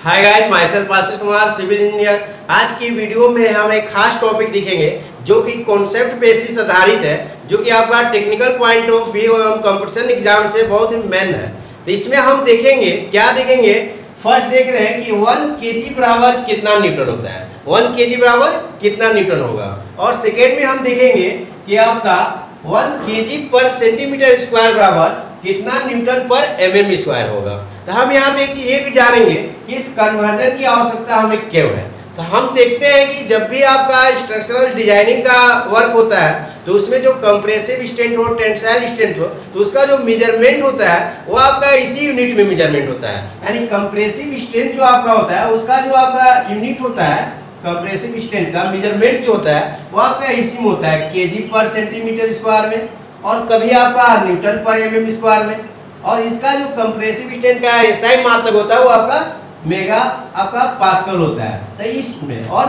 Hi guys myself Ashish Kumar civil engineer आज की video में हम एक खास टॉपिक दिखेंगे, जो कि कॉन्सेप्ट बेसिस आधारित है, जो कि आपका टेक्निकल पॉइंट ऑफ़ व्यू एवं कंपटीशन एग्ज़ाम से बहुत ही मेन है। तो इसमें हम देखेंगे, क्या देखेंगे? फ़र्स्ट देख रहे हैं कि वन के जी बराबर कितना न्यूटन होता है। वन के जी बराबर कितना न्यूटन होगा। और सेकेंड में हम देखेंगे कि आपका वन के जी पर सेंटीमीटर स्क्वायर बराबर कितना न्यूटन पर एम एम स्क्वायर होगा। तो हम यहाँ पे एक चीज़ ये भी जानेंगे कि इस कन्वर्जन की आवश्यकता हमें क्यों है। तो हम देखते हैं कि जब भी आपका स्ट्रक्चरल डिज़ाइनिंग का वर्क होता है तो उसमें जो कंप्रेसिव स्ट्रेंथ हो टेंसाइल स्ट्रेंथ हो तो उसका जो मेज़रमेंट होता है, वो आपका इसी यूनिट में मेज़रमेंट होता है। यानी कंप्रेसिव स्ट्रेंथ जो आपका होता है, उसका जो आपका यूनिट होता है कंप्रेसिव स्ट्रेंथ का मेज़रमेंट जो होता है, वो आपका इसी में होता है केजी पर सेंटीमीटर स्क्वायर में और कभी आपका न्यूटन पर एम स्क्वायर में। और इसका जो कंप्रेसिव स्ट्रेंथ का एस आई मात्रक होता है, वो आपका मेगा आपका पास्कल होता है। तो इसमें और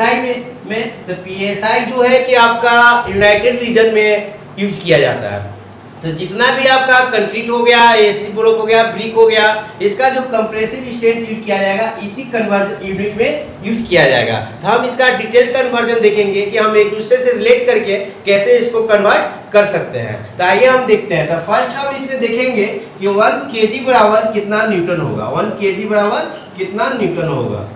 आई में में तो आई जो है कि आपका यूनाइटेड रीजन में यूज़ किया जाता है। तो जितना भी आपका कंक्रीट हो गया एसी ब्लॉक हो गया ब्रिक हो गया, इसका जो कंप्रेसिव स्ट्रेंथ यूज़ किया जाएगा, इसी कन्वर्जन यूनिट में यूज़ किया जाएगा। तो हम इसका डिटेल कन्वर्जन देखेंगे कि हम एक दूसरे से रिलेट करके कैसे इसको कन्वर्ट कर सकते हैं। तो आइए हम देखते हैं। तो फ़र्स्ट हम इसमें देखेंगे कि वन के बराबर कितना न्यूटन होगा। वन के बराबर कितना न्यूटन होगा।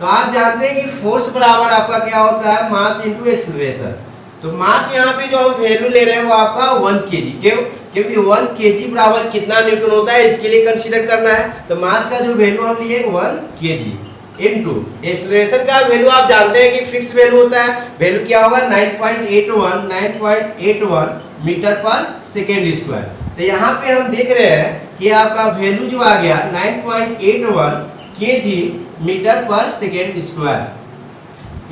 तो आप जानते हैं कि फोर्स बराबर आपका क्या होता है? मास इंटू एक्सलरेशन तो मास यहाँ पे जो हम वैल्यू ले रहे हैं वो आपका वन के जी क्यों? क्योंकि वन के जी बराबर कितना न्यूटन होता है, इसके लिए कंसीडर करना है। तो मास का जो वैल्यू हम लिए one K G into acceleration का वैल्यू आप जानते हैं कि फिक्स वैल्यू होता है। वैल्यू क्या होगा? 9.81 9.81 मीटर पर सेकेंड स्क्वायर तो यहाँ पे हम देख रहे हैं कि आपका वैल्यू जो आ गया 9.81 kg metre per second square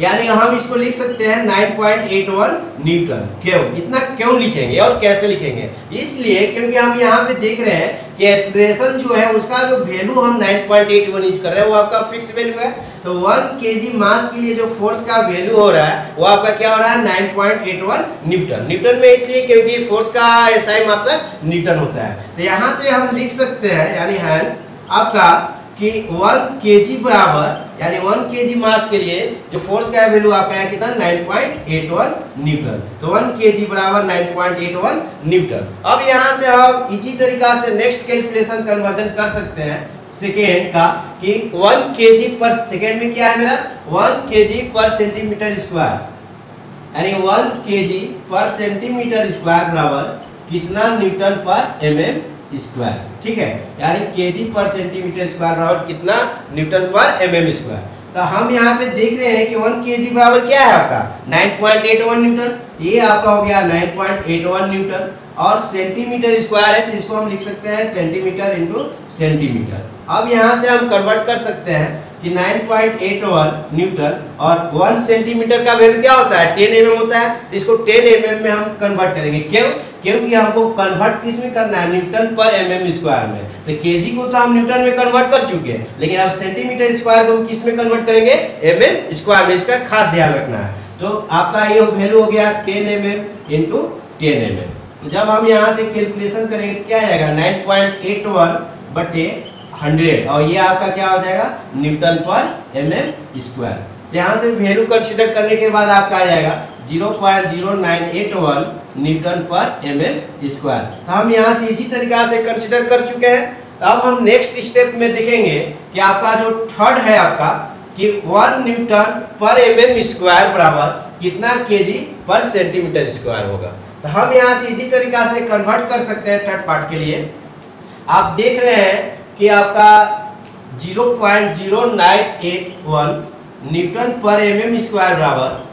यानी हम इसको लिख सकते हैं 9.81 न्यूटन। क्यों? इतना क्यों लिखेंगे और कैसे लिखेंगे? इसलिए क्योंकि हम यहाँ पे देख रहे हैं कि एक्सप्रेशन जो है, उसका जो वैल्यू हम 9.81 यूज़ कर रहे हैं, वो आपका फिक्स वैल्यू है। तो 1 केजी मास के लिए जो फोर्स का वैल्यू हो रहा है, वो आपका क्या हो रहा है? 9.81 न्यूटन। न्यूटन में इसलिए क्योंकि फोर्स का एसआई मात्रक न्यूटन होता है। तो यहाँ से हम लिख सकते हैं, यानी हैंस आपका कि वन के बराबर, यानी वन के मास के लिए जो फोर्स का वैल्यू आपका है कितना? 9.81 न्यूटन तो वन के बराबर 9.81 न्यूटन अब यहाँ से हम इजी तरीका से नेक्स्ट कैलकुलेशन कन्वर्जन कर सकते हैं सेकेंड का, कि वन के पर सेकेंड में क्या है मेरा? वन के जी पर सेंटीमीटर स्क्वायर यानी वन के जी पर सेंटीमीटर स्क्वायर बराबर कितना न्यूटन पर एम एम स्क्वायर ठीक है? यानी केजी पर सेंटीमीटर स्क्वायर बराबर कितना? न्यूटन पर एम एम स्क्वायर तो हम यहाँ पे देख रहे हैं कि वन के जी बराबर क्या है आपका? 9.81 न्यूटन ये आपका हो गया 9.81 न्यूटन और सेंटीमीटर स्क्वायर है तो इसको हम लिख सकते हैं सेंटीमीटर इंटू सेंटीमीटर अब यहाँ से हम कन्वर्ट कर सकते हैं कि 9.81 न्यूटन और 1 सेंटीमीटर का वैल्यू क्या होता है? 10 एम होता है। तो इसको 10 एम में हम कन्वर्ट करेंगे। क्यों? क्योंकि हमको कन्वर्ट किसमें करना है? न्यूटन पर एम एम स्क्वायर में। तो केजी को तो हम न्यूटन में कन्वर्ट कर चुके हैं। लेकिन अब सेंटीमीटर स्क्वायर को किसमें कन्वर्ट करेंगे? एम एम स्क्वायर में। इसका खास ध्यान रखना है। तो आपका ये वैल्यू हो गया ten m m into ten m m तो जब हम यहाँ से कैलकुलेशन करेंगे तो क्या आएगा नाइन पॉइंट एट वन बटे हंड्रेड और ये आपका क्या हो जाएगा? न्यूटन पर एम एम स्क्वायर यहाँ से वैल्यू कंसिडर करने के बाद आपका आ जाएगा zero point zero nine eight one newton per m square तो हम यहाँ से इसी तरीका से कंसिडर कर चुके हैं। तो अब हम नेक्स्ट स्टेप में देखेंगे कि आपका जो थर्ड है आपका, कि one newton per m square बराबर कितना केजी पर सेंटीमीटर स्क्वायर होगा। तो हम यहाँ से इसी तरीका से कन्वर्ट कर सकते हैं थर्ड पार्ट के लिए। आप देख रहे हैं कि आपका zero point zero nine eight one newton per m square बराबर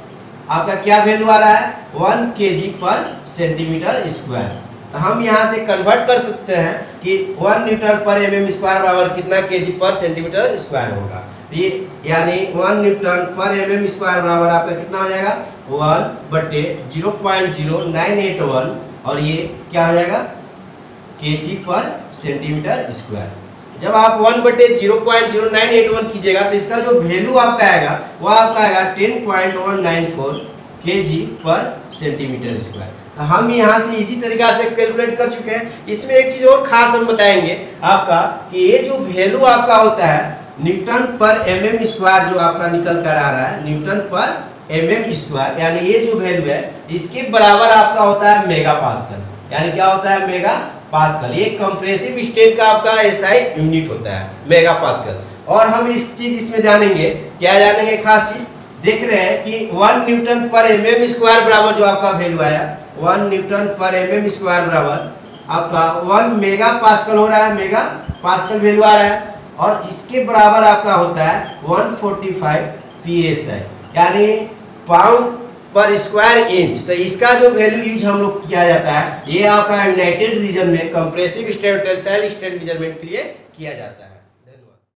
आपका क्या वैल्यू आ रहा है? वन के जी पर सेंटीमीटर स्क्वायर हम यहाँ से कन्वर्ट कर सकते हैं कि one newton per m m square बराबर कितना के जी पर सेंटीमीटर स्क्वायर होगा। तो ये यानी one newton per m m square बराबर आपका कितना हो जाएगा? वन बटे zero point zero nine eight one और ये क्या हो जाएगा? के जी पर सेंटीमीटर स्क्वायर जब आप वन बटे zero point zero nine eight one कीजिएगा तो इसका जो वैल्यू आपका आएगा, वो आपका आएगा ten point one nine four K G per centimetre square. तो हम यहाँ से इजी तरीका से कैलकुलेट कर चुके हैं। इसमें एक चीज़ और खास हम बताएँगे आपका कि ये जो वैल्यू आपका होता है, न्यूटन पर एम एम स्क्वायर जो आपका निकल कर आ रहा है, न्यूटन पर एम एम स्क्वायर, यानी ये जो वैल्यू है, इसके बराबर आपका होता है मेगा पास्कल यानी क्या होता है मेगा पास्कल, ये कंप्रेसिव स्टेट का आपका एसआई यूनिट होता है मेगा पास्कल और हम इस चीज़ इसमें जानेंगे, क्या जानेंगे खास चीज़? देख रहे हैं कि one newton per m m square बराबर जो आपका वैल्यू आया one newton per m m square बराबर, आपका वन मेगा पास्कल हो रहा है मेगा पास्कल वैल्यू आ रहा है, और इसके बराबर आपका होता है 145 psi यानी पाउंड पर स्क्वायर इंच तो इसका जो वैल्यू यूज़ हम लोग किया जाता है, ये आपका यूनाइटेड रीजन में compressive state cell state measurement के लिए किया जाता है।